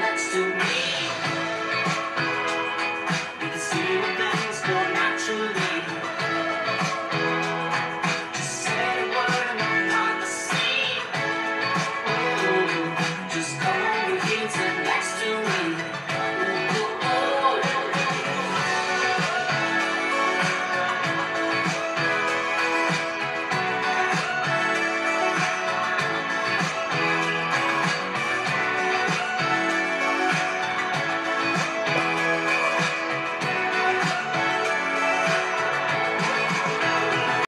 next to me.